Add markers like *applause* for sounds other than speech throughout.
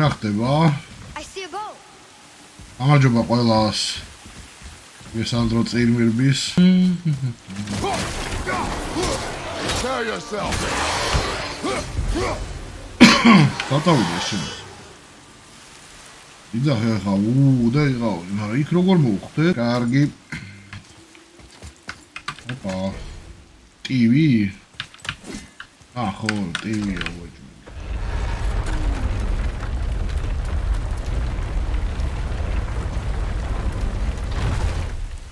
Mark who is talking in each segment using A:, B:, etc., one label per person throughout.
A: რა ხდება? გამარჯობა ყველას. მესანდრო წირმირბის. დატოვიდა შენ. იძა ხა უუ და იყავი, მაგრამ იქ როგორ მოვხვდე? კარგი. ოპა. ტივი? ახო, ტივია ვაჭო.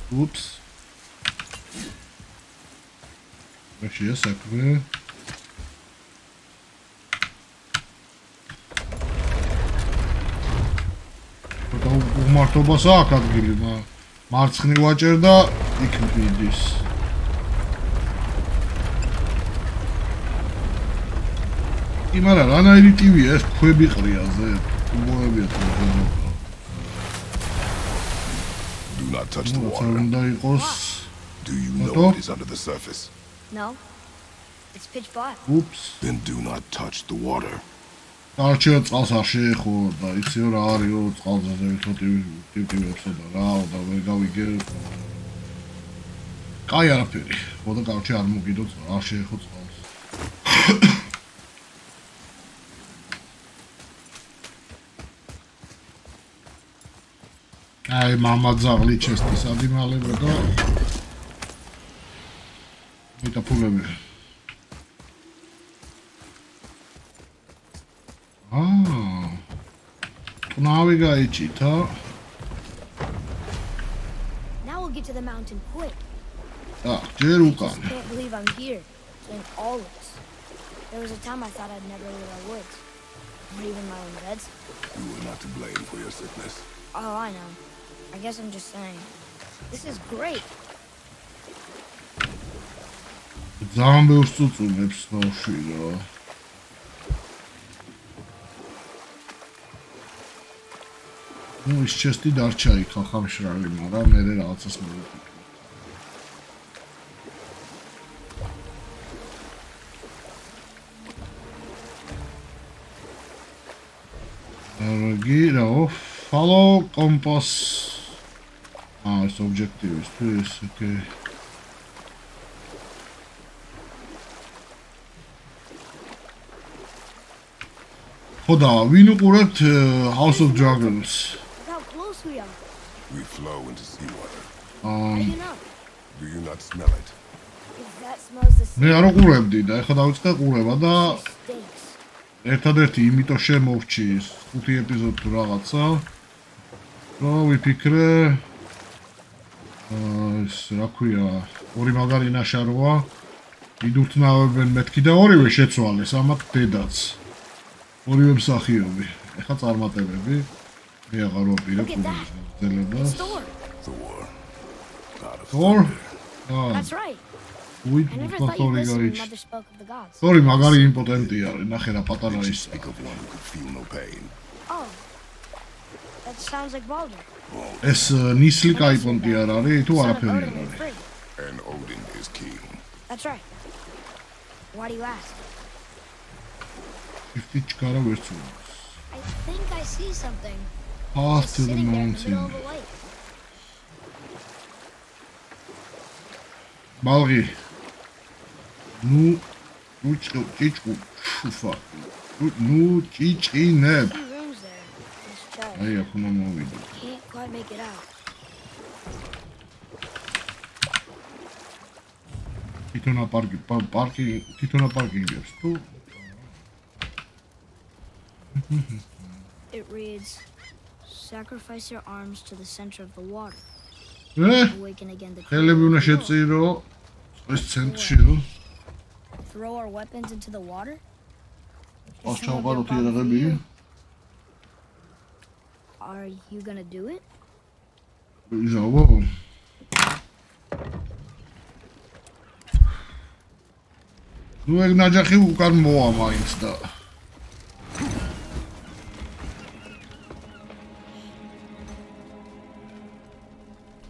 A: Ups. მაშია საქმე. და უმარტობას აქვს ადგილი, მაგრამ მარცხნივ ვაჭერ და იქ მიდის. კი, მაგრამ რანაირი ტივია ეს ქვები ყრიაზე, მოებია თუ
B: Do not touch the water. Do you know
A: What?
B: is under the surface?
C: No. It's pitch black.
A: Ups.
B: Then do not touch the water.
A: არჩევა წყალს არ შეეხო და იციო რა არისო წყალზე ზევითო ტიპტიპებსა და რა და ვერ გავიგე. კაი არაფერი. ხო და კარჩე არ მოგიდო არ შეეხო წყალს. Aj, mamad zavličesti sad ima lebo da. Mitä pulemi. Aa. Ponavi ga i čita.
C: Now we'll get to the mountain quick.
A: Da, gdje?
C: I can't believe I'm here, In all this. There was a time I thought I'd never leave our woods, Not even my own beds.
B: You were not to blame for your sickness.
C: Oh, I know. I guess I'm just saying. This is great.
A: ძალიან ბევრს წუწუნებს ნოში რა. ნუ ის ჩესტი დარჩა იქ ხალხამშრალი, მაგრამ მე რაღაცას მოვიფიქრე. კარგი, რაო, follow compass. აა ეს ობიექტივისთვის, ოკეი. ხო და ვინ უყურებთ э, House of Dragons?
C: We
B: flow into seawater.
A: Um,
B: Do you not smell it?
A: მე არ უყურებდი და ეხლა დავიწყე ყურება და ერთადერთი იმიტომ შემოვჩი 5 ეპიზოდ თუ რაღაცა. რომ ვიფიქრე ეს რა ქვია, ორი მაგარი ნაშაროა. იდურთნავებენ მეთქი და ორივე შეცვალეს, ამათ დედაც. ორივე მსახიობი. ეხა წარმატებები. მე აღარ ვაპირებ
C: გულებას. Thor. That's right.
A: უით
C: ფაქტორი გარიჩ.
A: ორი მაგარი იმპოტენტი არის, ნახე რა პატარა ის.
C: Oh. That sounds like Baldur.
A: ეს ნისლი кайპონტი არ არის, თუ არაფერი არ არის.
B: And Odin is king.
C: That's right. Why do you ask?
A: ფიფტი ჩქარა ვერ წულის.
C: I think I see something.
A: Path to the mountain. ბალღი. ნუ უჭო ჭიჭკუ შუფა. ნუ ჭიჭინებ. აი, ახლა მოვიდეთ.
C: Can't make it out.
A: Parking, parking, parking yes,
C: it reads, sacrifice your arms to the center of the water.
A: Eh?
C: Awaken again the. Throw our weapons into the water? Are you gonna do it?
A: იზავო. ნუ ეგ ნაჯახი უკან მოვა მაინც და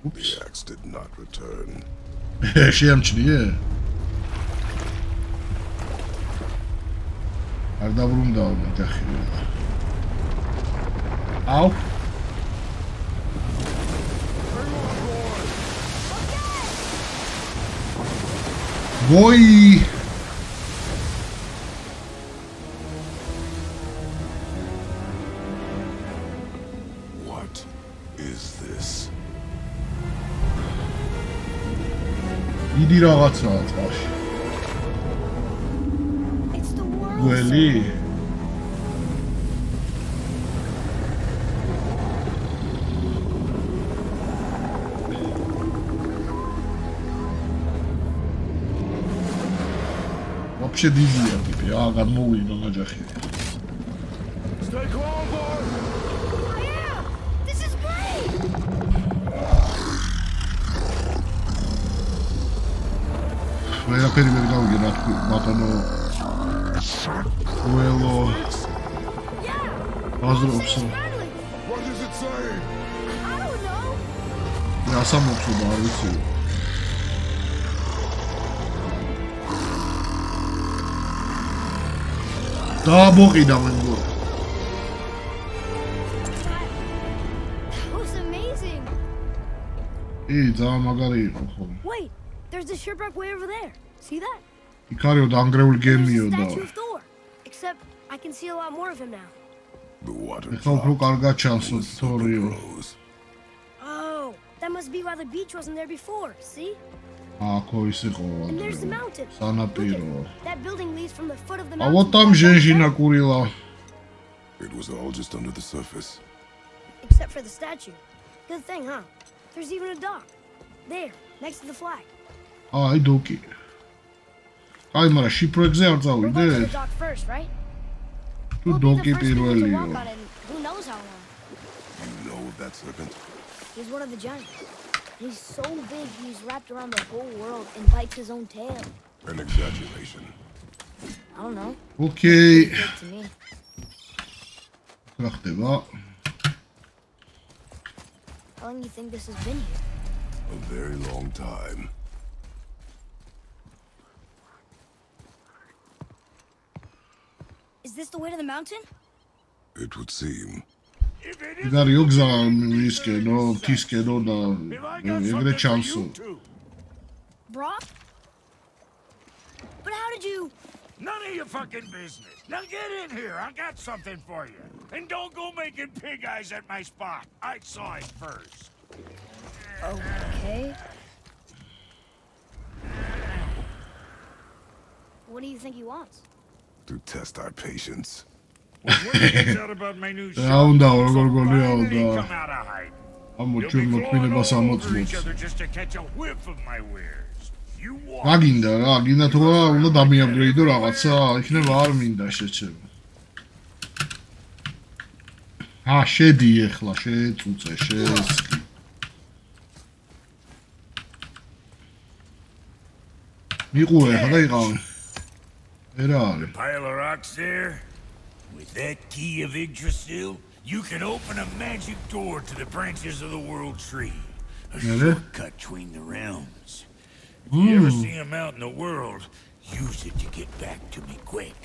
A: Ups.
B: The axe did not return.
A: შეამჩნიე? არ დაბრუნდა ნაჯახი. Ow. Boy!
B: What is this?
A: İyi değil ağaç ağaç baş.
C: Böyle.
A: çediciye
C: gibi
B: ya ben ne oyun
C: olacak ya. Βέβαια
A: περιμένω για να ματώνω Βουέλο Άζροψα Я сам
C: мог сюда, а
A: Double kailangan ko. Hey, Damagari.
C: Wait, there's a shipwreck way over there. See that?
A: Hikario, the will
C: give
A: me
C: a though. of Thor. Except I can see a lot more of him now.
B: The water.
A: Oh,
B: oh.
C: oh, that must be why the beach wasn't there before. See? А,
A: кој
C: се кова
A: Са
C: напирува.
A: А.
B: It was all just under the surface.
C: Except for the statue. Good thing, huh? There's even a dock. There, next to the flag. Ај, доки. first мара,
A: ши
C: walk on it. Who knows how long?
B: You know that serpent?
C: He's one of the giants. He's so big, he's wrapped around the whole world and bites his own tail.
B: An exaggeration.
C: I don't know. Okay.
A: Wacht even.
C: How long do you think this has been here?
B: A very long time.
C: Is this the way to the mountain?
B: It would seem.
A: Igar jug Miske, no, Kiske, no, da ne
C: chance. šansu. But how did you...
D: None of your fucking business. Now get in here. I got something for you. And don't go making pig eyes at my spot. I saw it first.
C: Okay. What do you think he wants?
B: To test our patience. *laughs*
A: რა უნდა როგორ
D: გოლია უნდა? ამ მოჩვენებას ამოწმობს
A: რა გინდა რა გინდა თუ რა უნდა დამიაპგრეიდო რაღაცა იქნება არ მინდა შეჩება ა შედი ეხლა შეწუწე შეს მიყურე ხა და იყავი. ერა არის.
D: With that key of Yggdrasil, you can open a magic door to the branches of the world tree. A
A: Really?
D: shortcut between the realms. If you ever see him out in the world, use it to get back to me quick.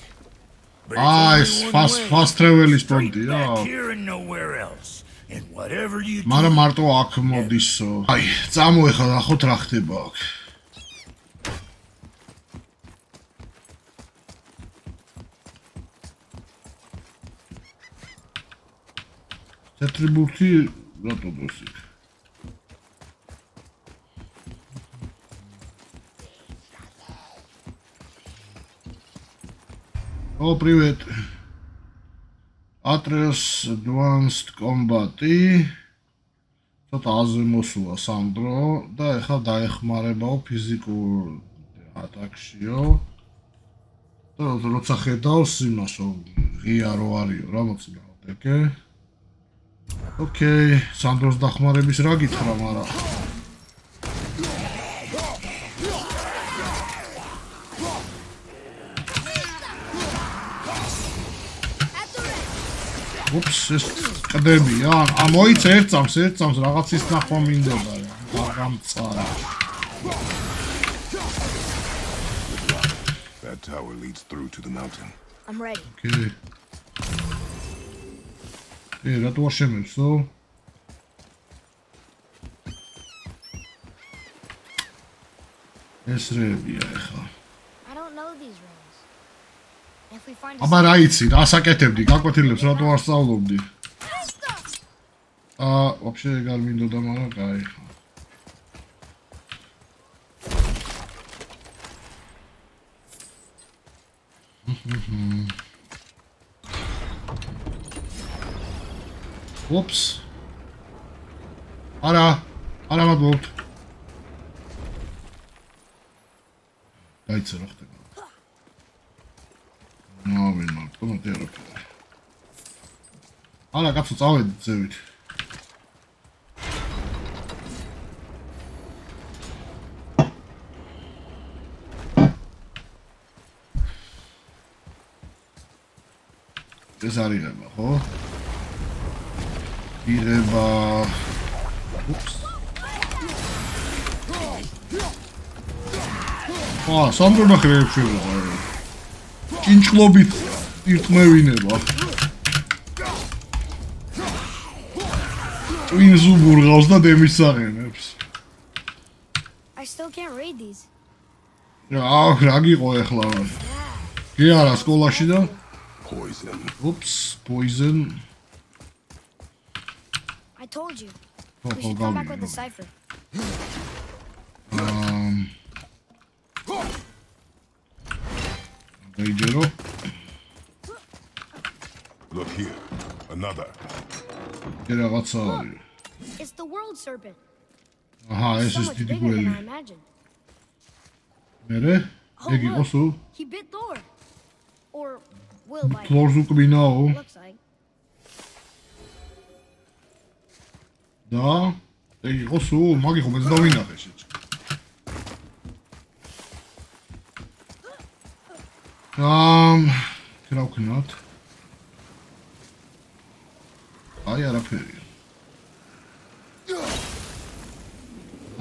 D: But it's
A: Ah,
D: only
A: it's
D: one
A: fast-
D: way.
A: fast travel is
D: Straight
A: plenty,
D: back
A: yeah.
D: here and nowhere else. And whatever you do,
A: მაგრამ მარტო აქ მოდისო აი წამოეხლა ნახოთ რა ხდება აქ ატრიბუტი რატო დროს იქ О, привет. Atreus Advanced Combat-ი ცოტა აზრი მოსულა სანდრო და ეხლა დაეხმარებაო ფიზიკურ ატაკშიო. და როცა ხედავს იმასო ღია რო არისო რა მოწინაო ოკე. ოკეი, სანდროს დახმარების რა გითხრა, მაგრამ უფს ეს ყდებია. ა მოიცა ერთ წამს, ერთ წამს რაღაცის ნახვა მინდოდა რა. გამწარა.
B: That tower leads through to the mountain.
C: I'm ready.
A: ოკეი. ე რატო არ შემევსო? ეს რეებია ახლა.
C: I don't know these rings. If we find a
A: აბა რა იცი, რა საკეთებდი, გაკვეთილებს რატო არ სწავლობდი? აა, вообще ეგ არ მინდოდა, მაგრამ კაი. ოფს არა არა მაბობთ დაიცე რა ხდება. ნავი მარტო მე არაფერი არა კაცო წავედი ძევით ეს არ იღება ხო იღება უფს აა სამბრუნა ხერებში ვიყავ კინჭლობით ირტმევინება. ტვინზუ ბურღავს და დემის აღენებს.
C: I still can't read these.
A: რა რა გიყო ეხლა? კი არა სკოლაში და?
B: Poison.
A: Oops, poison.
C: told you. We should come back with the cipher.
A: Um. Okay, Jero.
B: Look here, another.
A: What's up?
C: It's the world serpent.
A: Aha,
C: es
A: ist
C: die
A: Duell. Nere? Jaki
C: osu? He bit Thor. Or will bite.
A: Now.
C: Looks like.
A: და ეგ იყო სულ, მაგი ხომ ეს დავინახე შეჭ. ამ რა ვქნათ? აი არაფერია.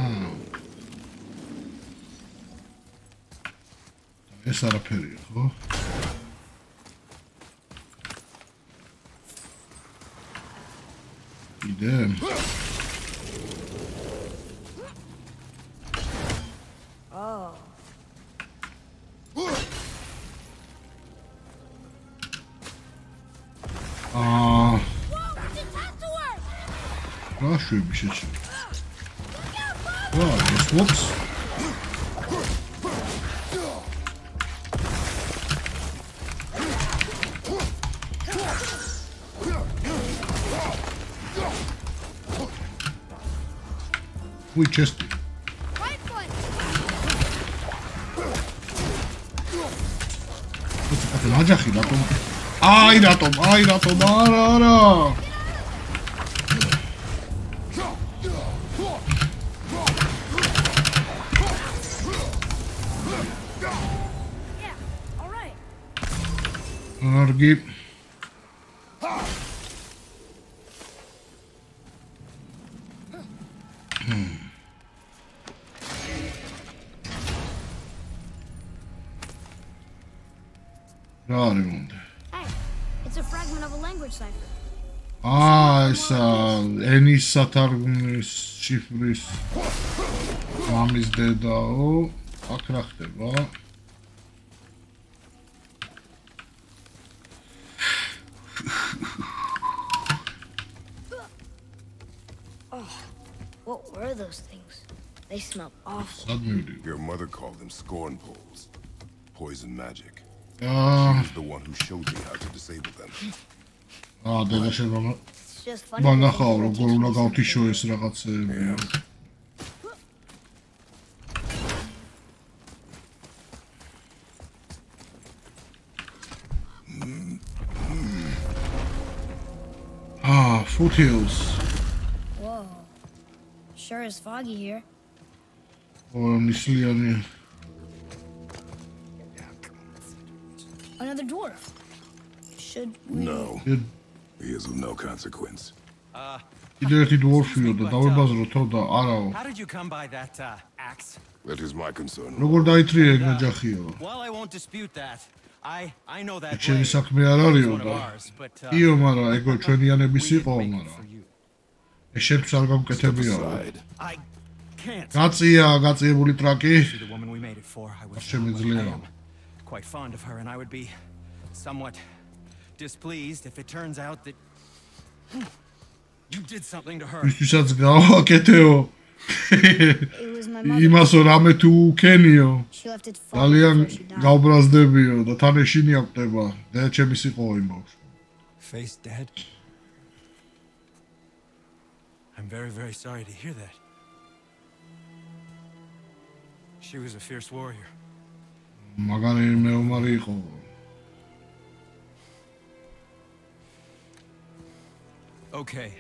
A: აა. ეს არაფერია, ხო? You did. Oh. Aa. Daha şöyle Uy,
C: cheste. Para
A: que no haya girado.
C: ¡Ah, ir a.
A: აა ეს ენის სათარგმნის შიფრის მამის დედაო აქ რა ხდება?
C: What were those things? They smell awful.
A: სად მივიდი?
B: Your mother called them scorn poles. Poison magic.
A: აა
B: She's the one who showed me how to disable them.
A: აა დედა შევა
C: It's just funny.
A: მან
C: to think
A: ახაო
C: we're
A: როგორ
C: teaching
A: უნდა
C: these
A: გავთიშო ეს რაღაცეები. აა foothills.
C: Whoa. Sure is foggy here.
A: ო ნისლიანი
C: Another dwarf. Should we?
B: No.
A: Good.
B: He is of no consequence.
A: კიდე ერთი დვორფიო და დავებაზროთო და არაო.
E: How did you come by that uh, axe?
B: That is my concern.
A: როგორ დაიტრია ეგ ნაჯახიო?
E: Well, I won't dispute that. I I know that.
A: ჩემი საქმე არ
E: It's
A: არისო
E: one of
A: და
E: ours, but uh,
A: იო მაგრამ ეგო ჩვენიანების იყო მაგრამ
E: for you.
A: ეს შეფს არ
E: can't.
A: გაწია გაწიებული ტრაკი შემიძლია.
E: Quite fond of her, and I would be somewhat displeased if it turns out that you did something to her.
A: oh, *laughs* get you.
C: Има со рамето укенио.
A: Алијан
C: га образ дебио,
A: да та не шинија теба. Дече ми си кој имав.
E: Face dead. I'm very, very sorry to hear that. She was a fierce warrior.
A: Магари не умари хова.
E: Okay.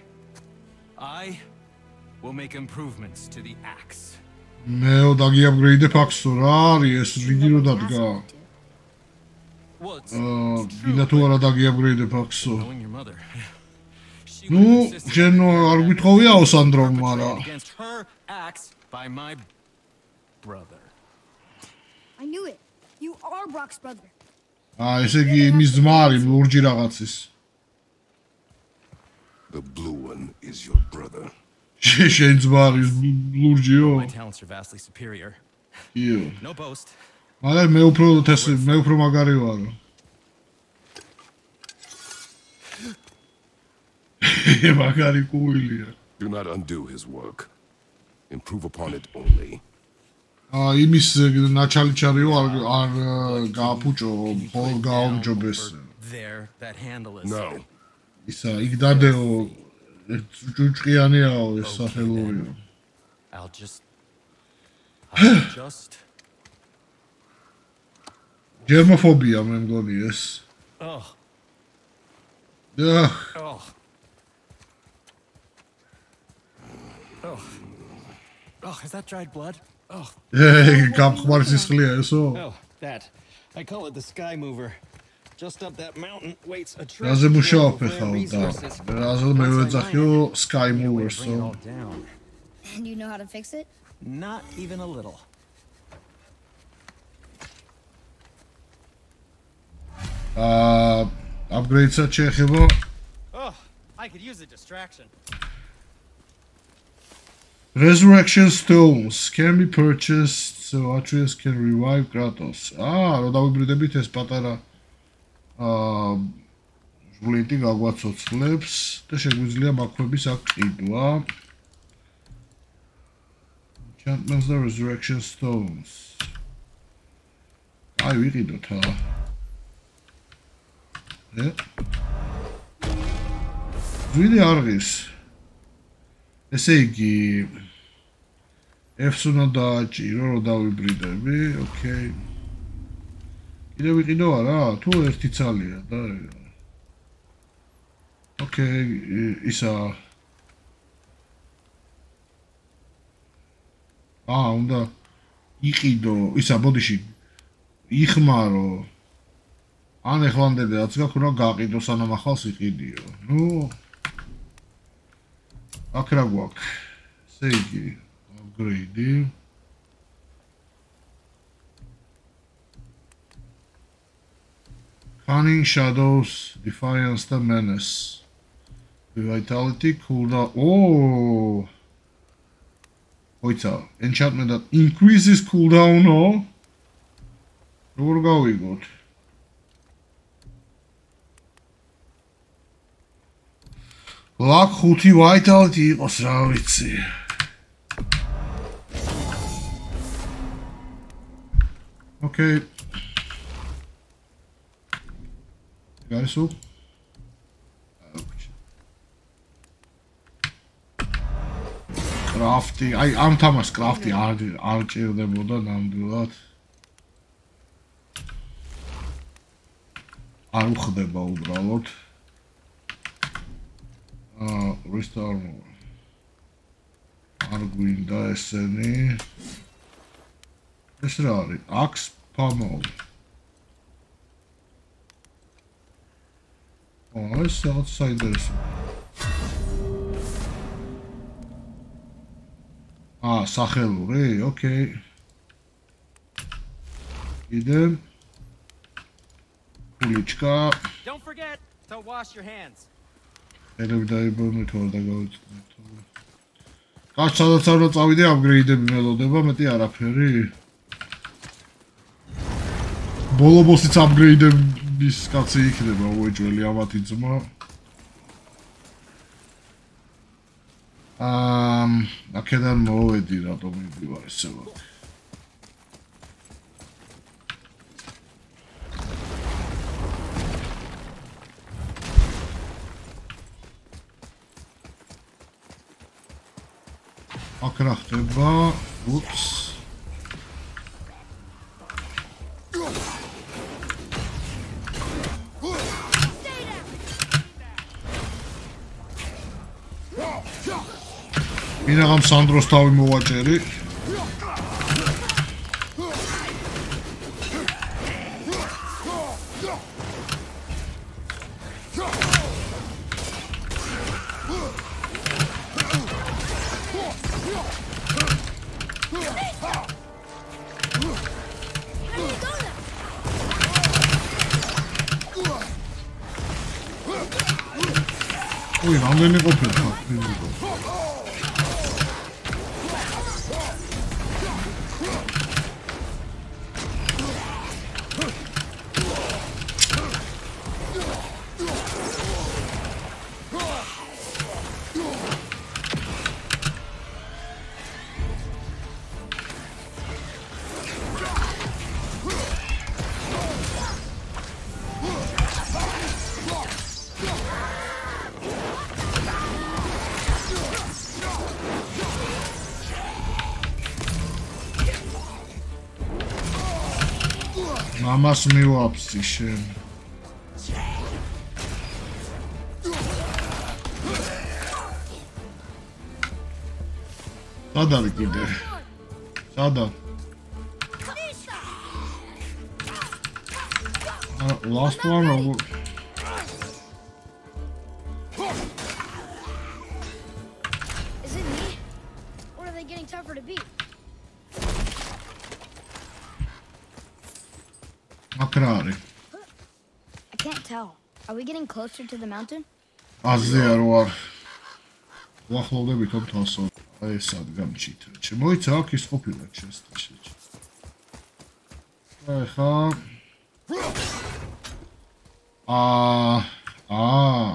E: I will make improvements to the axe.
A: მეო დაგიაპგრეიდებ აქსო რა არის ეს რიგი რო დადგა აა ბინა თუ არა დაგიაპგრეიდებ აქსო
E: ну
A: ჯენ არ
E: გვითხოვიაო სანდრომ არა
C: I knew it. You are Brock's brother.
A: აა ესე იგი იმის ძმა არის ლურჯი რაღაცის.
B: The blue one is your brother.
A: შენ შენ ძმა არის ლურჯიო
E: My talents are vastly superior.
A: იო
E: No boast.
A: მაგრამ მე უფრო თეს მე უფრო მაგარი ვარო მაგარი კუილია
B: Do not undo his work. Improve upon it only.
A: აა იმის ნაჩალი ჩარიო არ არ გააფუჭო ხოლ გააუმჯობეს
E: There, that handle is.
B: No.
A: ისა იქ დადეო ჭუჭყიანიაო ეს
E: Okay,
A: სახელურიო
E: I'll just. I'll *coughs* just.
A: ჯერმოფობია მე მგონი ეს
E: Oh,
A: და
E: oh. Oh. Oh, is that dried blood? Oh,
A: გამხმარი სისხლია ესო
E: oh, that. I call it the sky mover. Just up that mountain waits a treasure.
A: Razy
E: mu
A: się opychał,
E: da. Razy
A: is
E: a whole
A: Sky Moors
E: są. Oh.
C: And you know how to fix it?
E: Not even a little.
A: Uh, upgrade cię chyba.
E: Oh, I could use a distraction.
A: Resurrection Stones can be purchased so Atreus can revive Kratos. Ah, rodały brydebity z Patara. აა ჟვლეტი გაგვაცოცხლებს და შეგვიძლია მაქვების აქ ყიდვა. Enchantments და Resurrection stones. აი, ვიყიდოთ ა. ე? ვიდი არღის. ესე იგი F-ს უნდა დააჭირო, რომ დავიბრიდები, ოკეი. კიდე ვიყიდო არა? თუ ერთი ცალია და ოკეი, ისა აა, უნდა იყიდო, ისა ბოდიში იხმარო. ან ეხლანდელი რაც გაქვს, უნდა გაყიდო სანამ ახალს იყიდიო. ნუ აქ რა გვაქვს? ესე იგი, upgrade. Cunning Shadows, Defiance და Menace. Vitality cooldown. Oh! ოიცა, enchantment that increases cooldown-ო. როგორ გავიგოთ? ლაკ 5 vitality იყოს რა ვიცი. ოკეი. გარესო? კრაფტი, აი ამ თამაშს კრაფტი არ არ ჭირდებოდა ნამდვილად. არ უხდება უბრალოდ. აა more. არ გვინდა ესენი. ეს რა არის? axe pummel. ო, ეს რაღაც საინტერესო. აა, სახელური, ოკეი. კიდე ილიჩკა.
E: Don't forget to wash your hands.
A: ელები დაიბომე თუ არ დაგავიწყდეთ. კაც სადაც არ წავიდე აპგრეიდები მელოდება, მეტი არაფერი. ბოლო-ბოსიც აპგრეიდების კაცი იქნება, უეჯველი ამათი ძმა. ამ აქედან მოვედი რატომ მივიდივარ ესე ვარ. აქ რა ხდება? ინ აღამ სანდროს თავი მოვაჭერი ოი, რამდენი ყოფილა? Masz mi łapcy się. Zadar, gider. Zadar. Lost one or
C: what? Closer to the mountain?
A: აზე არ ვარ. ვახლოვდები თო თასო. აი ეს ადგამჩით. შემოიცა აქ ის ყოფილა ჩესტში. აი ხა. აა აა.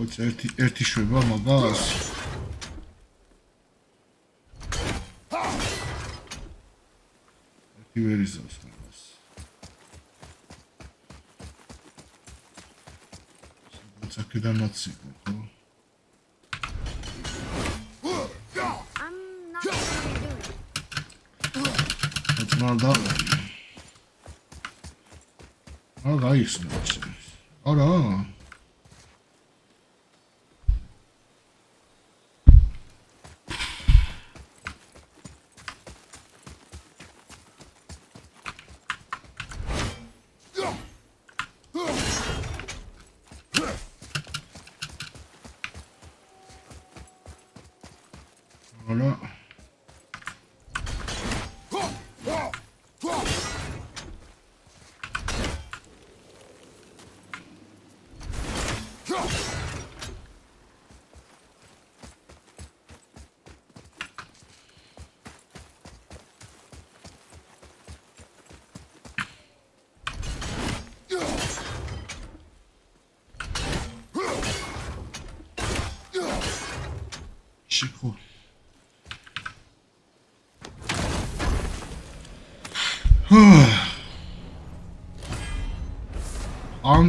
A: ოც ერთი ერთი შვება მაგას. ერთი ვერიზავს because I'm not sick.
C: I'm not That's not
A: that. Oh, that is nonsense. Oh no.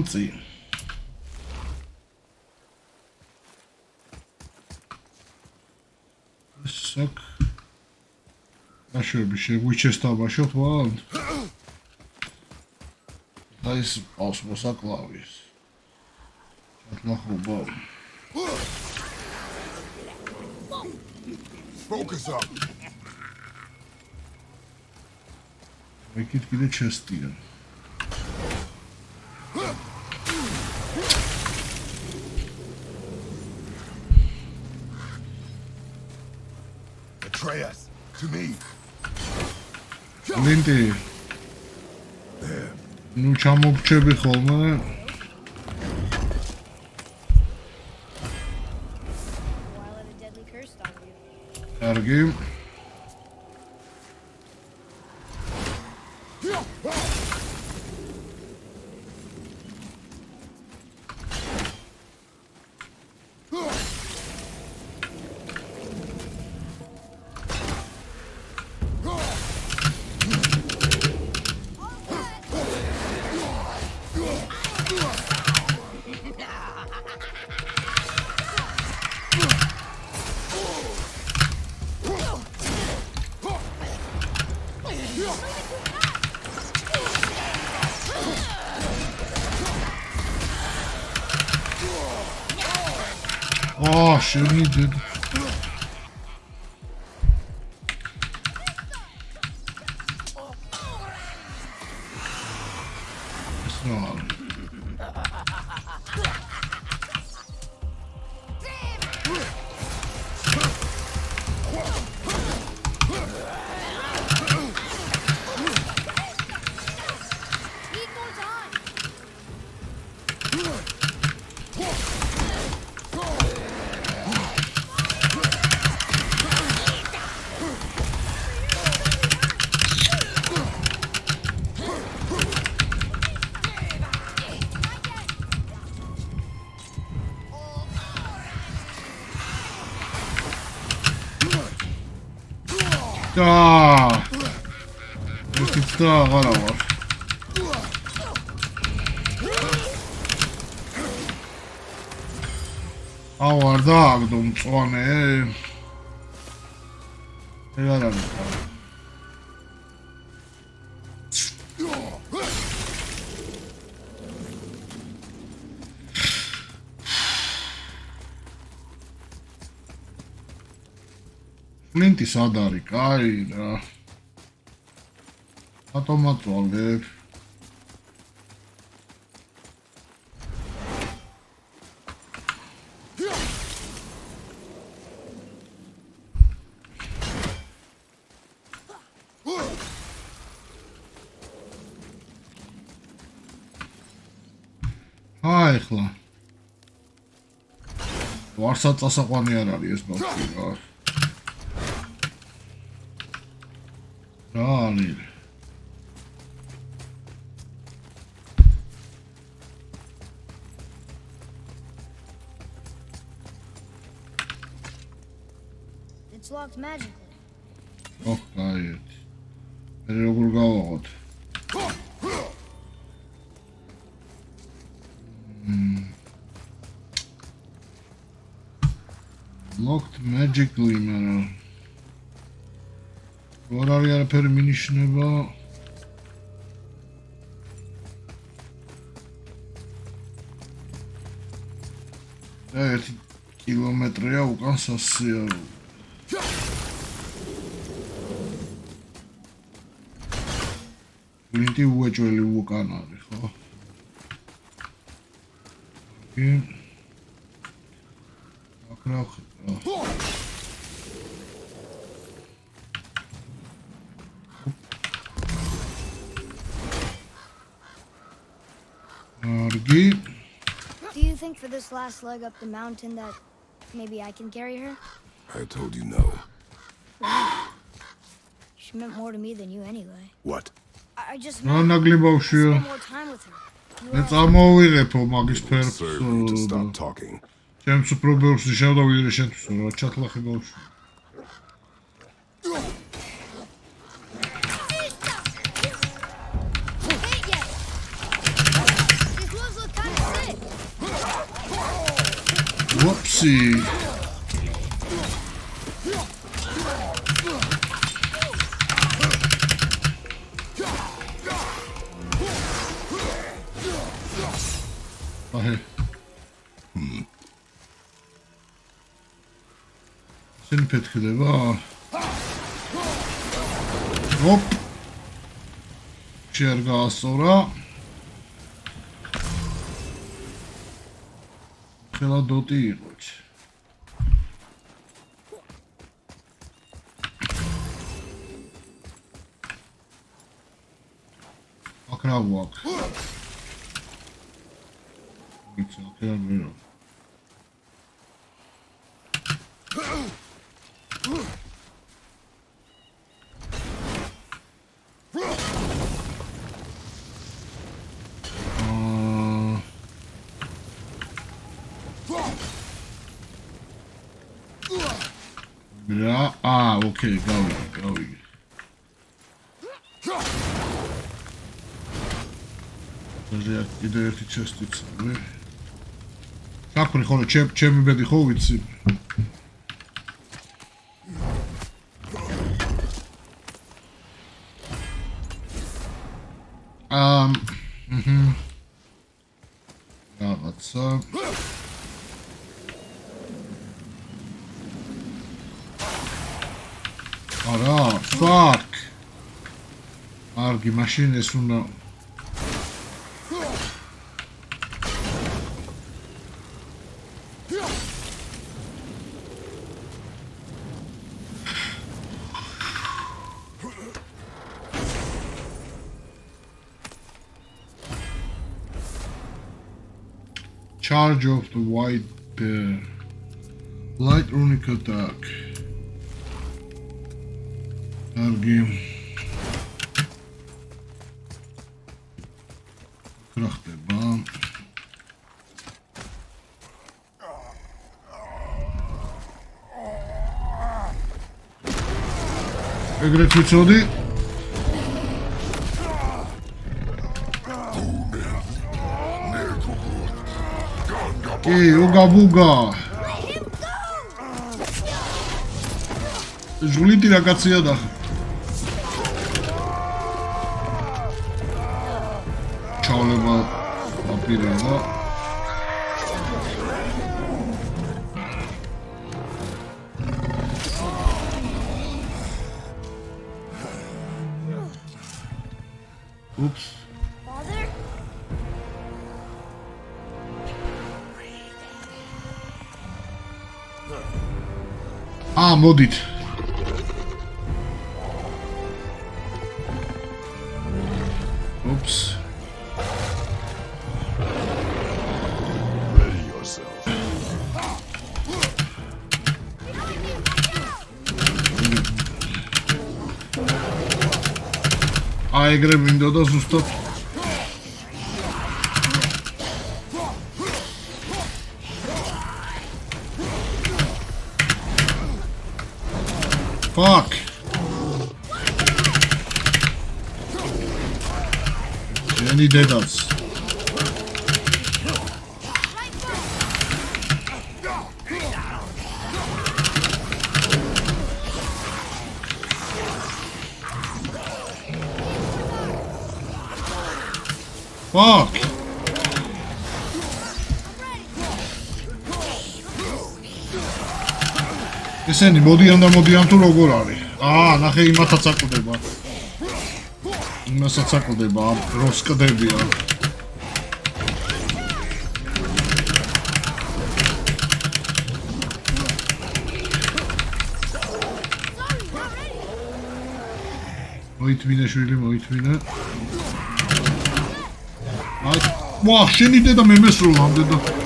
A: სამწი საკ ნაშოები შეგვიჩეს თამაშობ მან და ის პავს მოსაკლავის ჩათლახობა
B: Focus up.
A: მე კიდე ჩესტია.
B: Andreas, to me.
A: ლენტი. ნუ ჩამოვჭები ხოლმე. კარგი. და ერთიც და აღარა ვარ. აუ არ დააგდო მწვანე. ეგ არ არის ფლინტი სად არის? კაი რა. ავტომატვალებ. აი ხლა. ვარსა წასაყვანი არ არის ეს ბავშვი რა. all it.
C: It's locked magically.
A: Oh, hayır. Nereye go out? Hmm. Locked magically mi? არაფერი მინიშნება და 1 კილომეტრია უკან 100 არის გლინტი უაჭველი უკან არის, ხო? კი. აქ
C: რა ხარ? Think for this last leg up the mountain that maybe I can carry her?
B: I told you no. *gasps*
C: She meant more to me than you anyway.
B: What?
C: I, just with her. You
A: მე წამოვიღებო მაგის ფერს.
B: stop talking.
A: ჩემს უფრო ბევრს შევდა ვიდრე შენთვის რა ჩათლახი ბავშვი.
C: see.
A: Ah, okay. Hmm. Seni petkileri var. Hop. Şerga sonra. იყო. ჩ. აქ აქ რა გვაქვს? ვიცი, აქ რა მერო. ზე კიდე ერთი ჩესტიც მე. საფრი ხოლმე ჩემ ჩემი ბედი ხო ვიცი? ამ ჰმ რაღაცა არა, fuck. არგი მაშინ ეს უნდა charge of the white bear. Light runic attack. Our game. Kracht the bomb. Играть в ბუგა. ჟულიტი რა კაცია და ჩავლება აპირება მოდით. Oops. აიგრე მინდოდა ზუსტად დედაც. Fuck. ესენი მოდიან და მოდიან თუ როგორ არის? აა, ნახე იმათაც აკვდება. იმასაც აკვდება, როს კდებიან. მოითმინე შვილი, მოითმინე. აი, ვა, შენი დედა მე მესროლამდე და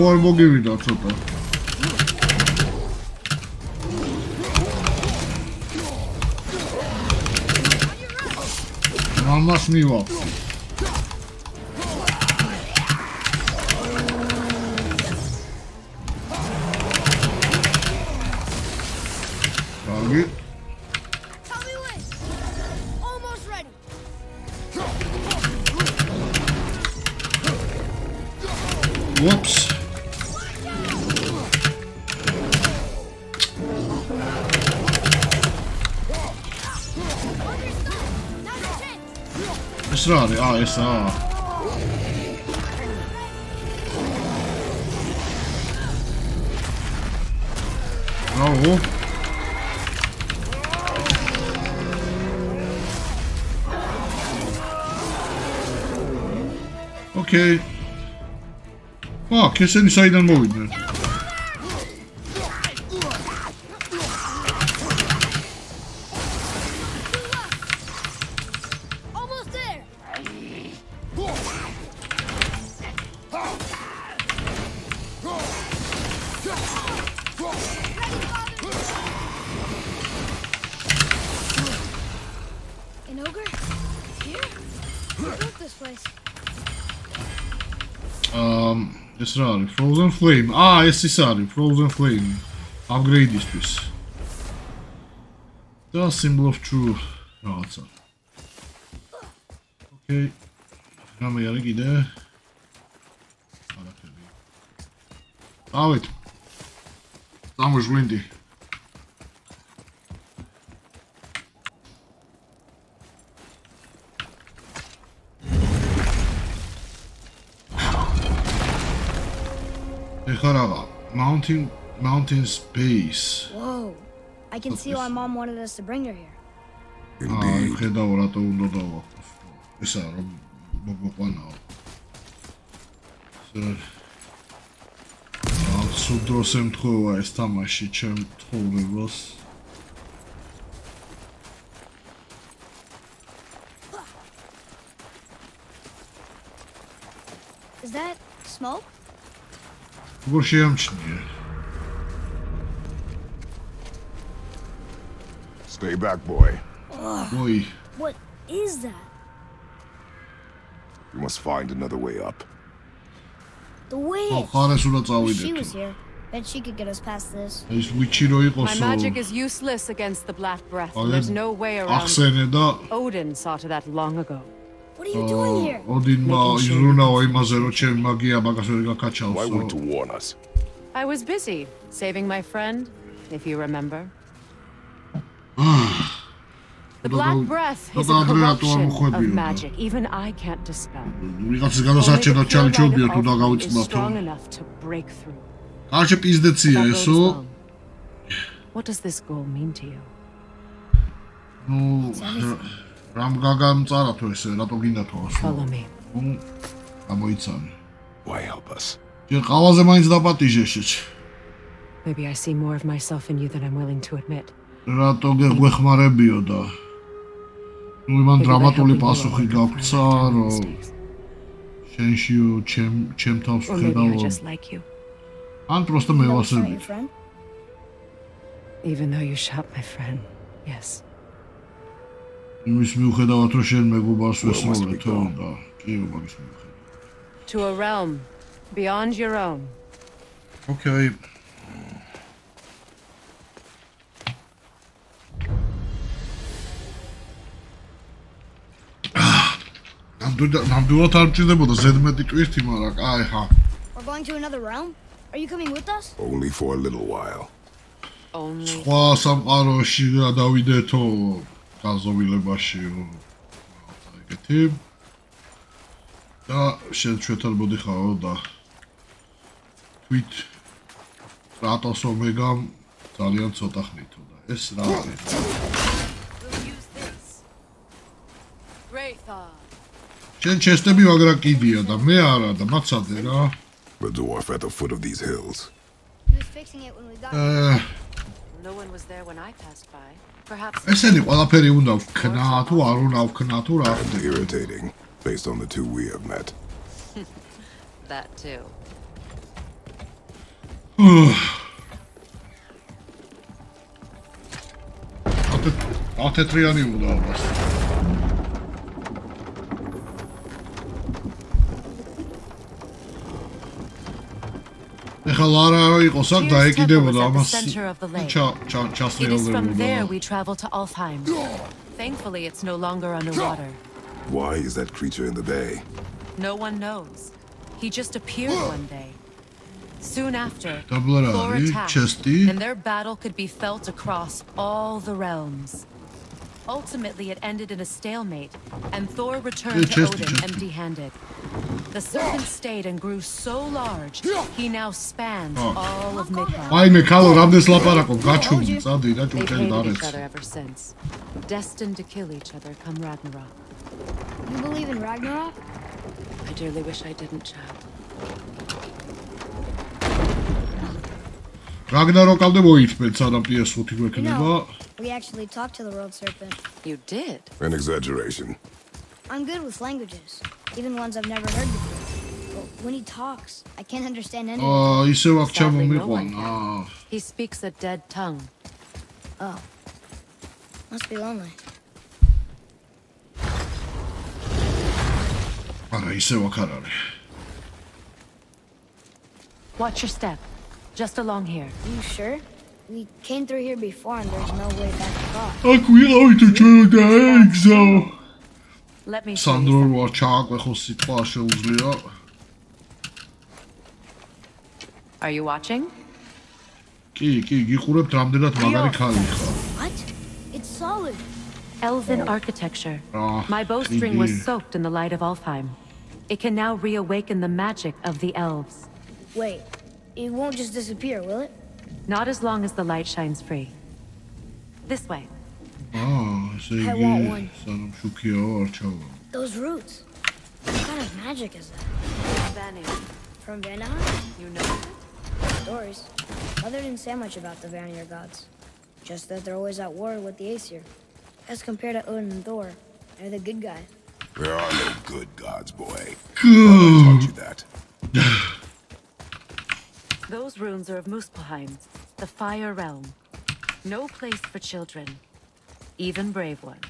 A: форму не
C: видел что-то. Мама смела. Ноги.
A: Whoops.
C: it's I do? Oh, Okay. are. Oh. Okay. Fuck,
A: it's inside the mode now. Flame. აა, ეს ის არის, Frozen Flame. Upgrade-ისთვის. და Symbol of True რაღაცა. ოკეი. რამე არის კიდე? არაფერი. დავით. დამოჟვლინდი. ეხლა Mountain Mountains Base.
C: Whoa. I can see why mom wanted us to bring her here.
A: აი,
B: Indeed.
A: ხედავ რატო უნდა დავაყოს. ესა რომ მოგვიყვანაო. ეს აა სუდროს ემთხოვა ეს თამაში ჩემ ცხოვრებას. Uğraşıyormuşsun ya.
B: Stay back, boy.
A: Boy.
C: What is that?
B: We must find another way up.
C: The
A: way.
C: If she was here, bet she could get us past this.
F: My magic is useless against the Black Breath. There's no way around. Odin saw to that long ago. Odin
A: ma zeročen magija baga se ga kačao.
B: Why would you warn us?
F: I was busy saving my friend, if you remember. *sighs* The black breath is a corruption of magic. Even I can't dispel. Никак сега да саче на
A: чал чобио
F: туда га уцма
A: то.
F: Каже. What does this goal mean to you?
A: No. რამ გაგამწარა თუ ეს რატო გინდა თუ ასე?
F: Follow me.
A: გამოიცანი.
B: Why help us?
A: ჯერ ყავაზე მაინც დაპატიჟე შეჩ.
F: Maybe i see more of myself in you than i'm willing to admit.
A: რატო გეხვეხმარებიო და?
F: ну მან
A: დრამატული პასუხი გაგვცა რომ შენშიო ჩემ ჩემ თავს ხედავ ან просто
C: მე ვასები
F: even though you shot my friend yes.
A: იმის მიუხედავად რომ შენ მეგობარს
B: go?
A: და კი მაგის მიუხედავად
F: To a realm beyond your own.
A: ოკეი ნამდვილად არ მჭირდებოდა ზედმეტი ტვირთი, მაგრამ აი ხა.
C: We're going to another realm? Are you coming with us?
B: Only for a little while.
F: Only
A: სხვა სამყაროში გადავიდეთო გაზოვილებაში ეგეთი და შენ ჩვენთან მოდიხაო და თვით რატოს ომეგამ ძალიან ცოტა ხნითო და ეს რა არის შენ ჩესტები მაგრა კიდია და მე არა და მაცადე რა
B: The dwarf at the foot of these hills.
C: He was fixing it when we got here.
A: ე
F: No one was there when I passed by.
A: Essendo qua per una natura, una
B: natura. Irritating, based on the two we have met. *laughs*
F: that too. *sighs* Altre, altre tre anni uno. Kalara y
A: Kosak'ta hep
F: It is from there we travel to Alfheim. Thankfully it's no longer underwater.
B: Why is that creature in the bay?
F: No one knows. He just appeared one day. Soon after, Thor attacked, and their battle could be felt across all the realms. Ultimately, it ended in a stalemate, and Thor returned to Odin empty-handed. The serpent stayed and grew so large, he now spans oh. all of Midgard.
A: Why me calo ramnes laparako gachu
F: sadi
A: that
F: you each other ever since, destined to kill each other come Ragnarok.
C: You believe in Ragnarok?
F: I dearly wish I didn't, child.
A: რაგნაროკამდე მოიწმეთ სანამ PS5
C: You
A: გვექნება.
C: know, we actually talked to the world serpent.
F: You did?
B: An exaggeration.
C: I'm good with languages, even ones I've never heard before. But when he talks, I can't understand anything.
A: აა ისევ აქ
F: Sadly, no one
A: ჩამომიყვანა.
F: He speaks a dead tongue.
C: Oh. Must be lonely.
A: არა, ისევ აქ არ არის.
F: Watch your step. Just along here.
C: You sure? We came through here before and there's no way back across.
A: აქ ვიყავით თუ ჩვენ და ეგზო.
F: Let me show you
A: სანდრო
F: something.
A: რო ჩააყვეხო სიტყვა შეუძლია.
F: Are you watching?
A: კი, კი, გიყურებთ რამდენად მაგარი ხალი ხარ.
C: What? It's solid.
F: Elven architecture.
A: Ah,
F: My bowstring was
A: indeed.
F: soaked in the light of Alfheim. It can now reawaken the magic of the elves.
C: Wait, it won't just disappear, will it?
F: Not as long as the light shines free. This way.
C: Ah,
A: sevgi
C: want
A: şu kiyağı açalım.
C: Those roots. What kind of magic is that?
F: Vanaheim.
C: From Vanaheim?
F: You know it?
C: Stories. Mother didn't say much about the Vanir gods. Just that they're always at war with the Aesir. As compared to Odin and Thor, they're the good guys.
B: There are no good gods, boy. I taught you that. *sighs* *laughs*
F: Those runes are of Muspelheim, the Fire Realm. No place for children, even brave ones.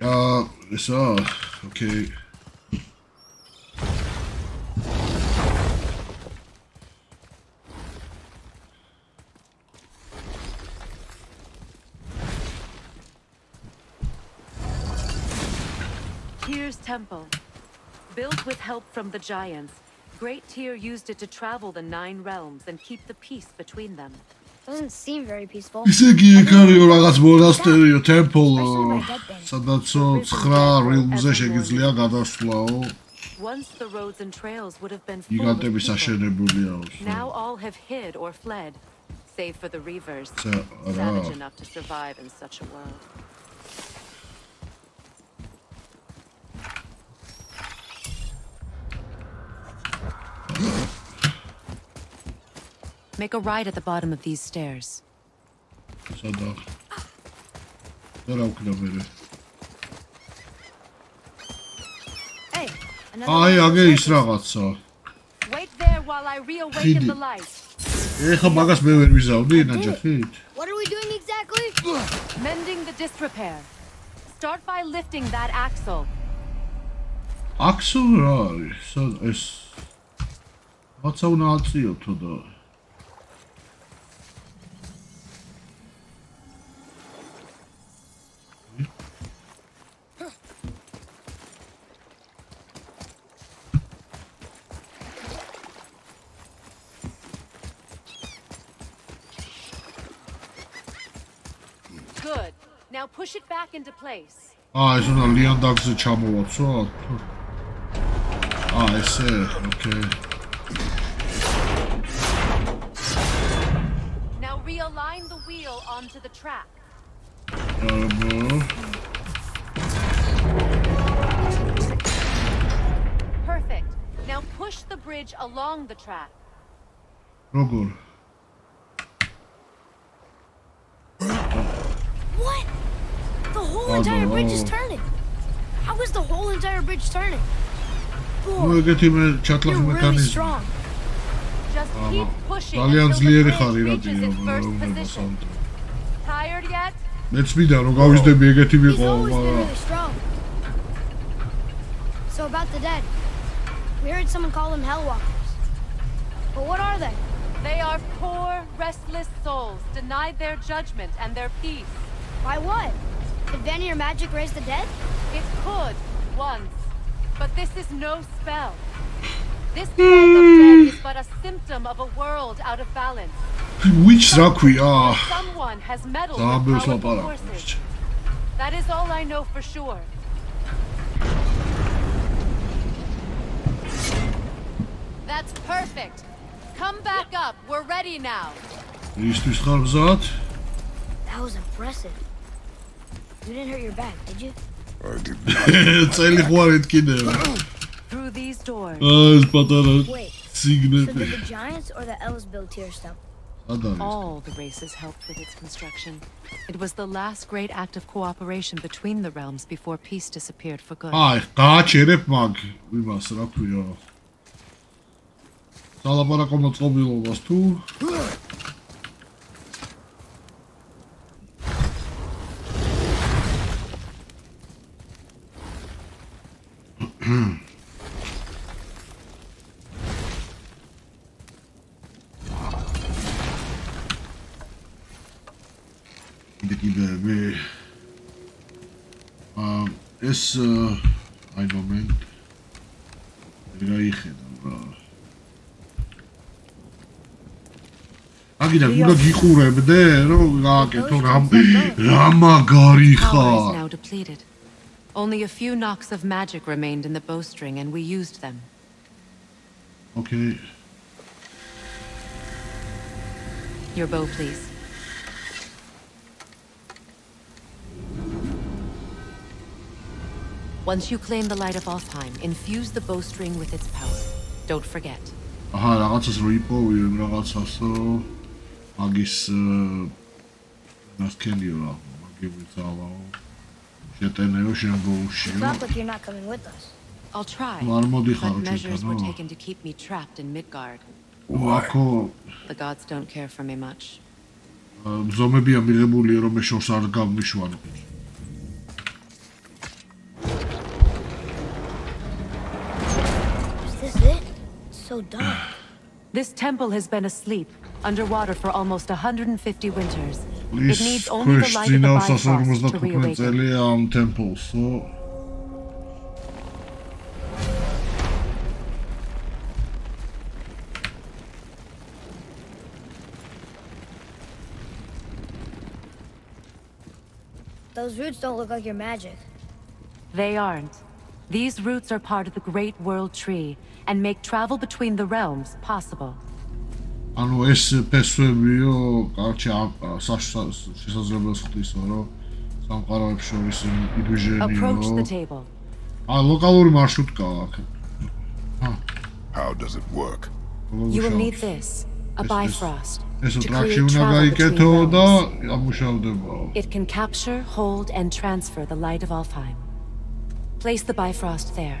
A: Uh, it's off.
F: Okay. Here's Temple. Built with help from the giants, Great Tyr used it to travel the Nine Realms and keep the peace between them.
C: Doesn't seem very peaceful.
A: ისე კი იქ არისო რაღაც მონასტერიო, temple,
C: Especially by dead things.
A: სადაცო 9 realm-ზე შეგიძლია გადასვლაო.
F: Once the roads and trails would have been full of
A: გიგანტების
F: people.
A: აშენებულია.
F: Now all have hid or fled, save for the Reavers.
A: ცა,
F: Savage
A: რა.
F: enough to survive in such a world. Make a ride at the bottom of these stairs.
A: Zo
C: dag. Daar
A: ook
C: nog weer.
A: Hey,
C: Ai,
A: anche
C: is
A: ragazzo.
F: Wait there while I reawaken the light.
A: Ik ga magas mee weer zo niet naar je
C: What are we doing exactly?
F: Mending the disrepair. Start by lifting that axle.
A: Axle? right. So it's What's on our seal to do?
F: Good. Now push it back into place.
A: Ah, it's not Leon Dogs the Chamo, what's up? Ah, I see, okay.
F: Now realign the wheel onto the track.
A: Mm -hmm.
F: Perfect. Now push the bridge along the track.
A: No good.
C: What? The whole entire bridge is turning. How is the whole entire bridge turning? really
A: მექანიზმი.
C: strong.
F: Just keep pushing
A: ძალიან
F: until the
A: ძლიერი
F: bridge
A: ხარი
F: reaches
A: რადიო
F: its first
A: უნდა
F: position.
A: სამთო.
F: Tired yet?
A: მეც მინდა რომ გავიზდები ეგეთი
C: He's
A: ვიყო,
C: always been
A: მაგრამ
C: really strong. So about the dead. We heard someone call them Hellwalkers. But what are they?
F: They are poor, restless souls, denied their judgment and their peace.
C: By what? Did Vanir magic raise the dead?
F: It could, once. But this is no spell. This world of dead is but a symptom of a world out of balance.
A: Which Zakri are?
F: Someone has meddled with powerful forces. That is all I know for sure. That's perfect. Come back up. We're ready now.
A: Is too
C: That was impressive. You didn't hurt your back, did you? *laughs*
A: Წელი ხვარით კიდევ.
F: Through these doors.
A: აა ეს პატარა სიგნები.
F: All the races helped with its construction. It was the last great act of cooperation between the realms before peace disappeared for good.
A: აი, გააჩერებ მაგ იმას რა ქვია. სალაპარაკო მოწყობილობას თუ კიდე კიდე მე აა ეს აი მომენტ რაიხედა რა? აგიდა უნდა გიყურებდე რომ გააკეთო რა რა მაგარი ხარ.
F: Only a few knocks of magic remained in the bowstring, and we used them.
A: ოკეი
F: Your bow, please. Once you claim the light of Alfheim, infuse the bowstring with its power. Don't forget.
A: აჰა რაღაცას რო იპოვიო რაღაცასო მაგის ნასკენიო რა მაგი ვიცალაო შეტენეო შენ
C: It's
A: გოუშიო
C: not like you're not coming with us.
F: I'll try.
A: Ну, არ მოდიხარო
F: But measures were
A: ჩვენთან
F: taken to keep me trapped in Midgard.
A: ვაკო
F: The gods don't care for me much.
A: ზომებია მიღებული რომ მე შორს არ გავმიშვანო
C: Is this it? It's so dark. *sighs*
F: This temple has been asleep, underwater for almost 150 winters.
A: ის
F: It needs only the
A: ქვეშ
F: light of the
A: წინავს
F: Bifrost to
A: 155
F: reawaken.
A: წელია ამ ტემპლსო
C: Those roots don't look like your magic.
F: They aren't. These roots are part of the Great World Tree and make travel between the realms possible.
A: ანუ ეს ფესვებიო კარჩი შესაძლებელს ხდისო რომ სამყაროებს შორის
F: Approach the
A: იდვიჟენიო
F: table.
A: ა ლოკალური მარშრუტკა აქ
B: How does it work?
F: You will need this, a Bifrost,
A: ტრაქში
F: create
A: უნდა
F: travel
A: გაიკეთო
F: between
A: და
F: realms.
A: ამუშავდებაო
F: It can capture, hold, and transfer the light of Alfheim. Place the Bifrost there.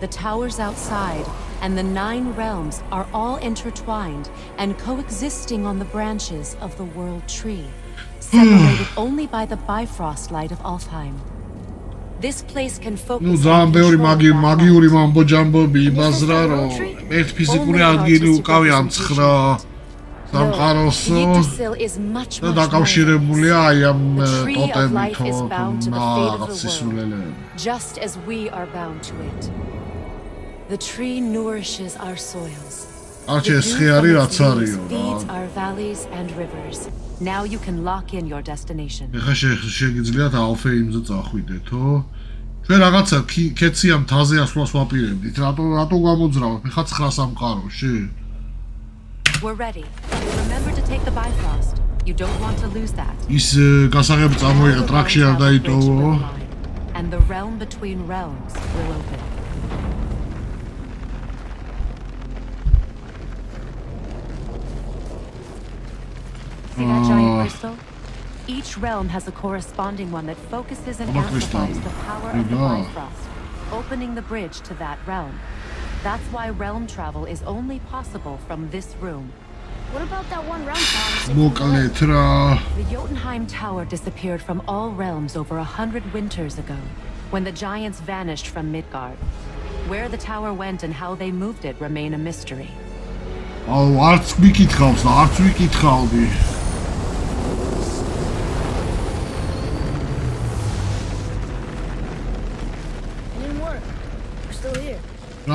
F: the towers outside, and the nine realms are all intertwined and coexisting on the branches of the World Tree, *sighs* separated only by the Bifrost light of Alfheim. This place can focus
A: ნუ
F: and
A: ძალიან ბევრი
F: control
A: მაგი
F: that
A: მაგიური
F: light.
A: მამბო ჯამბოები
C: And this is
A: იმაზრა
C: the
A: რომ
C: World Tree?
A: ერთ ფიზიკური
F: Only an
A: ადგილი
F: artistic
A: უკავია ამ
F: representation
A: ცხრა
F: of it.
A: სამყაროსო
F: The Yggdrasil is much,
A: და
F: much more
A: დაკავშირებულია
F: than
A: აი ამ
F: The tree of life
A: ტოტემითო
F: is bound to the fate of the
A: რაღაც სისულელეები
F: this, just as we are bound to it. The tree nourishes our soils.
A: არჩე
F: The
A: ეს
F: dew
A: ხე
F: from
A: არის
F: its
A: რაც
F: leaves
A: არისო
F: feeds
A: რა
F: our valleys and rivers. Now you can lock in your destination.
A: ეხა შე- შეგიძლიათ ალფეიმზე წახვიდეთო ჩვენ რაღაცა კი- კეცია მთაზე ასვლას ვაპირებდით რატო რატო გამოძრავთ ეხა 9 სამყაროში
F: We're ready. Remember to take the Bifrost. You don't want to lose that.
A: ის ე, გასაღები
F: Now
A: წამოიღე
F: the
A: ტრაქში არ
F: realm travel bridge
A: დაიტოვო
F: will align, And the realm between realms will open. See that giant crystal? Each realm has a corresponding one that focuses and amplifies the power of the Bifrost, opening the bridge to that realm. That's why realm travel is only possible from this room.
C: What about that one realm The
F: Jotunheim Tower disappeared from all realms over a hundred winters ago, when the giants vanished from Midgard. Where the tower went and how they moved it remain a mystery.
C: Oh,
A: arts wiki trouwens,
B: arts wiki trouwens.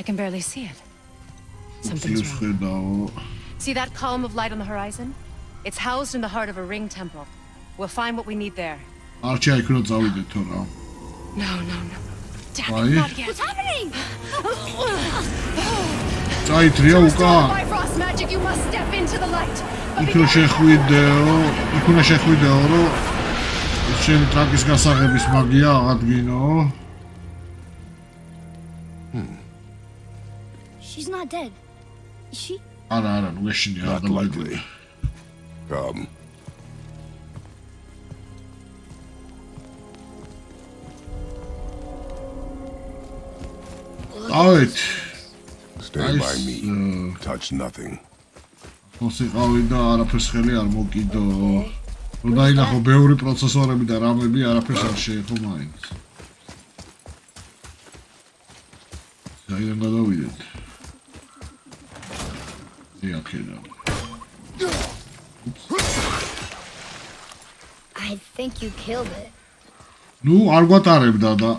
F: I can barely see it. Something's wrong. See that column of light on the horizon? It's housed in the heart of a ring temple. We'll find what we need there.
A: არჩი აი ქრო წავიდეთო რა.
F: No, no, no. Damn
A: Why?
F: it, not yet.
C: What's happening?
A: წაიტრია უკან.
F: Bifrost magic, you must step into the light. But
A: იქ რო შეხვიდეო, იქ უნდა შეხვიდეო, რომ შენ ტრაკის გასაღების მაგია აღადგინო.
C: Not dead. Is she?
A: არა, არა, ნუ ეშინია
B: Not
A: ადამიანები.
B: likely. Come.
A: დავით,
B: Stay by me. Touch nothing.
A: ხოს იყავი და არაფერს ხელი არ მოკიდო. რომ დაინახო ბევრი პროცესორები და რამები არაფერს არ შეეხო მაინც. საიდან გადავიდეთ? იაკედა.
C: I think you killed it.
A: ნუ არ გვატარებდა და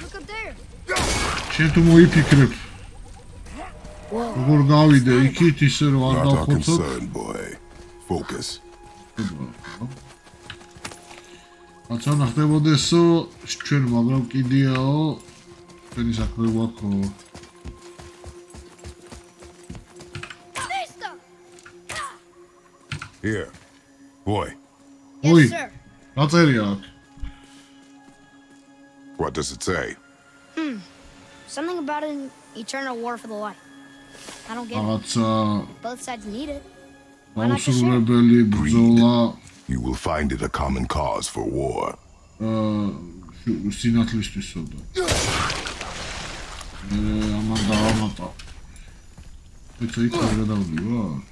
C: Look up there.
A: შენ თუ მოიფიქრებ როგორ გავიდე იქით ისე რომ არ დავხოცოთ.
B: Focus.
A: აცა ნახდებოდესო ჩვენ მაგრამ კიდიაო ჩვენი საქმე გვაქვს
B: Here. Boy.
C: Yes,
A: Boy.
C: sir.
A: Not Antioch.
B: What does it say? Hmm.
C: Something about an eternal war for the light. I don't get but, it.
A: Uh,
C: Both sides need it. Why not just
A: Greed.
B: You will find it a common cause for war.
A: Uh, see not least this one. Uh, Amanda, Amanda. Păi ce-i care de-au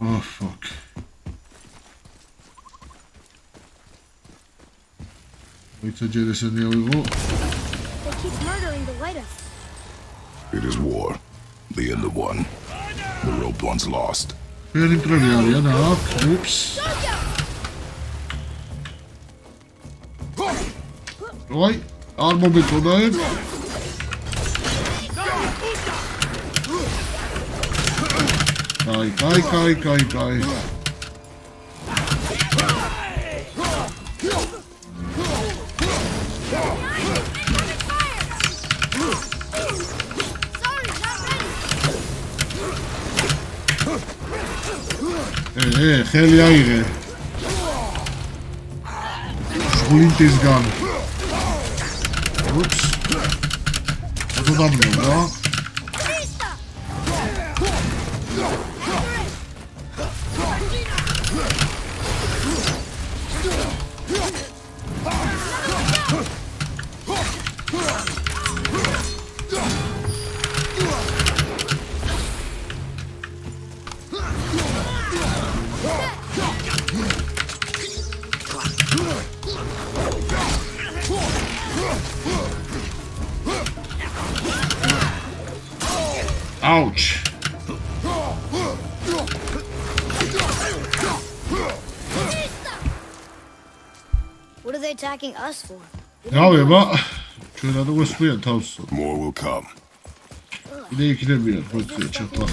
A: Oh, fuck. Wait till jettison the alley wall.
C: They keep murdering the.
B: It is war. The end of one. The rope one's lost.
A: Beni trollüyor ya da hop. Oops. Oy. Arma bir. Cai, cai, cai, cai, cai. É, é, gel e
C: aire. Os bolintes ganham. Ups. Estou
A: dando-me, não? Şöyle de tavsiye.
B: More will come.
A: Bir de ikide bir bakıyor çatlak.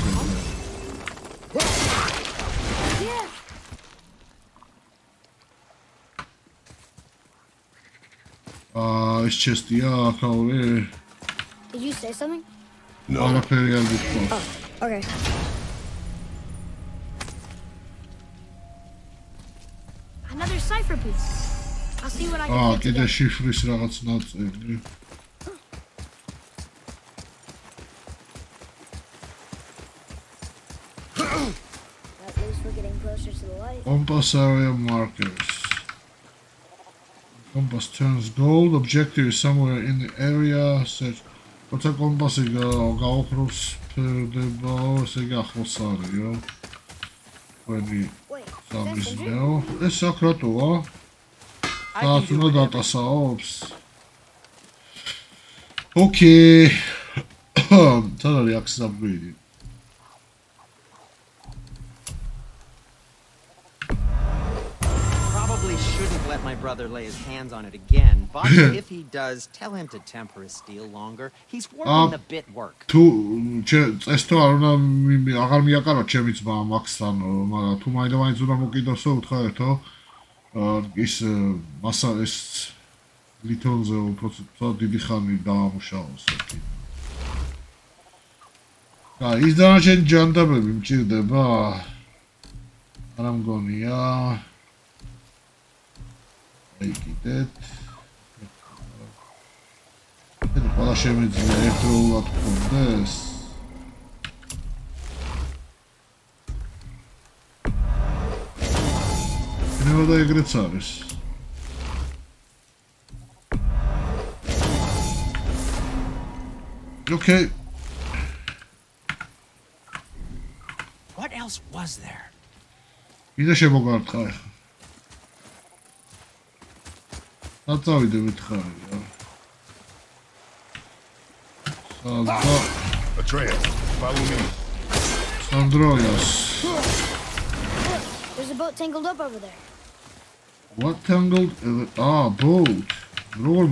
A: Aa, it's just ya kavre.
C: Did you say something?
B: No.
A: Ana geldi. Oh,
C: okay. Another cipher piece.
A: აა, კიდე შიფრის რაღაც ნაწილი. Compass area markers. Compass turns gold. Objective is somewhere in the area. Search. ოთა კომპასი გაოხრობს ფერდება, ესე იგი ახლოს არისო. ყველი სამისდაო. ეს აქ
E: რატოა? Do
A: უნდა დატასაობს ოკეი თან არის აქ საბვიდი
G: Probably shouldn't let my brother lay his hands on it again, but *laughs* if he does, tell him to temper his steel longer. He's working
A: Um,
G: the bit work.
A: თუ ჩე- წესთო არ უნდა აღარ მიაკარო ჩემი ძმა მაქსთან მაგრამ თუ მაინდამაინც უნდა მოკიდოსო უთხაერთო აა, ის მასა ეს ლითონზე უფრო ცოტა დიდი ხანი დაამუშავოს და ის დანარჩენი ჯანდაბები მჭირდება? არა მგონია. აი კიდეთ ეს ყველა შემიძლია ერთდროულად გქონდეს Okay.
G: What else was there?
A: Idę się mogę odkryć. A co idę wytkać? Sandro...
B: Atreus, follow me.
A: Sandronas.
C: There's a boat tangled up over there.
A: What tangled? Uh, ah, boat. They're all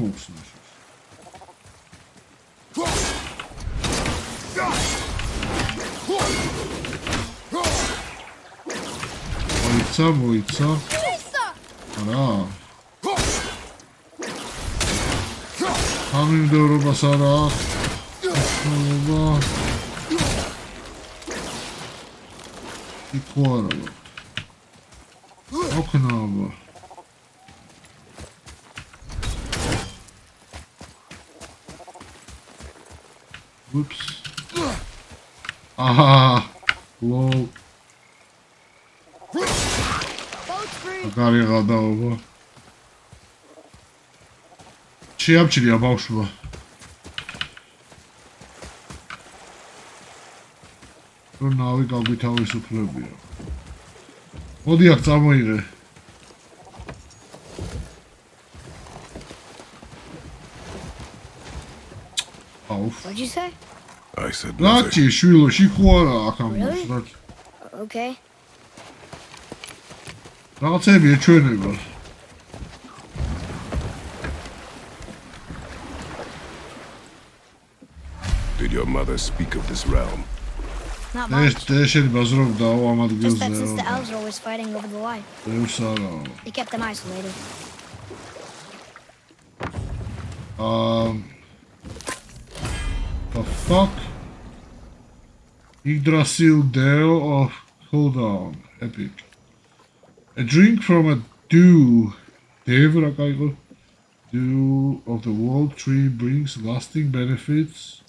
A: Vojca, Vojca. Hra. Hamim doğru basarak. Kutsalaba. İki araba. Okun araba. Oops.
C: Ah, lol.
A: აღარ ეღადაობა. შეამჩნია ბავშვმა. რომ ნავი გავითავისუფლებია. მოდი აქ წამოიღე. Oof.
C: What'd you say?
B: I said nothing.
A: Là, t'es She's là, j'y crois.
C: Really? Okay.
A: I'll tell you a true but...
B: Did your mother speak of this realm?
C: Not much. Just that since the elves are always fighting over the light. They kept them isolated.
A: Um... The fuck? Yggdrasil Dale of... Hold on. Epic. A drink from a dew. Devrakaigo. Dew of the world tree brings lasting benefits.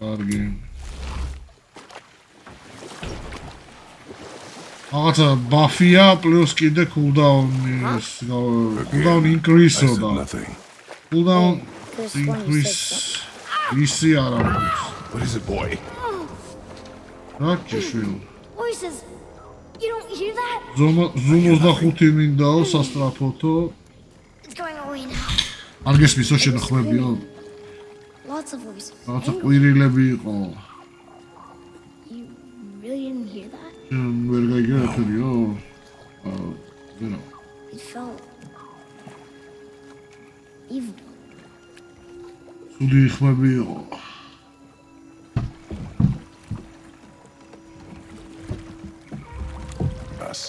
A: Card game. Arta, buffy up, Luski, the cooldown
B: is...
A: Cooldown
C: increase hold on. Cooldown
A: increase. ისი არ არის.
B: What is it, boy?
A: რა ჭიშვილ.
C: Voices! You don't hear that?
A: ზომა ზუმ 25 მინდაო სასტრაფოთო.
C: It's going away now.
A: არ გესმისო შენახმებიო?
C: Lots of voices.
A: რაღაცა
C: Angry.
A: ყვირილები იყო.
C: You really didn't hear that?
A: შენ ვერ გაიგეთებიო? აა, ვენა.
C: It felt
A: ცუდი ხმები იყო.
B: Us.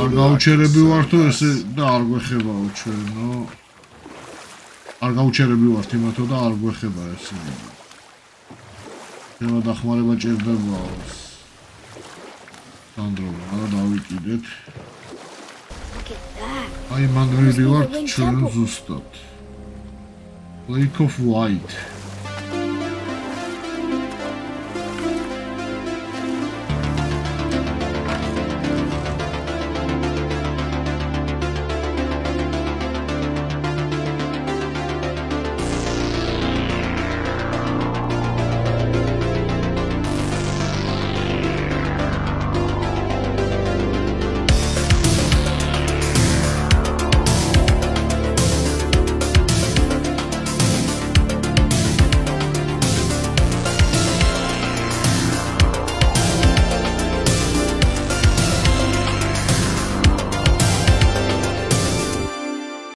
A: არ გაუჩერები ვარ თუ ესე და არ გვეხებაო ჩვენო. არ გაუჩერები ვართ იმათო და არ გვეხება ესე. შევა დახმარება ჭირდებაო. სანდრო, არა დავიკიდეთ. Აი მან ვირი ვართ ჩვენ ზუსტად. Lake of Light.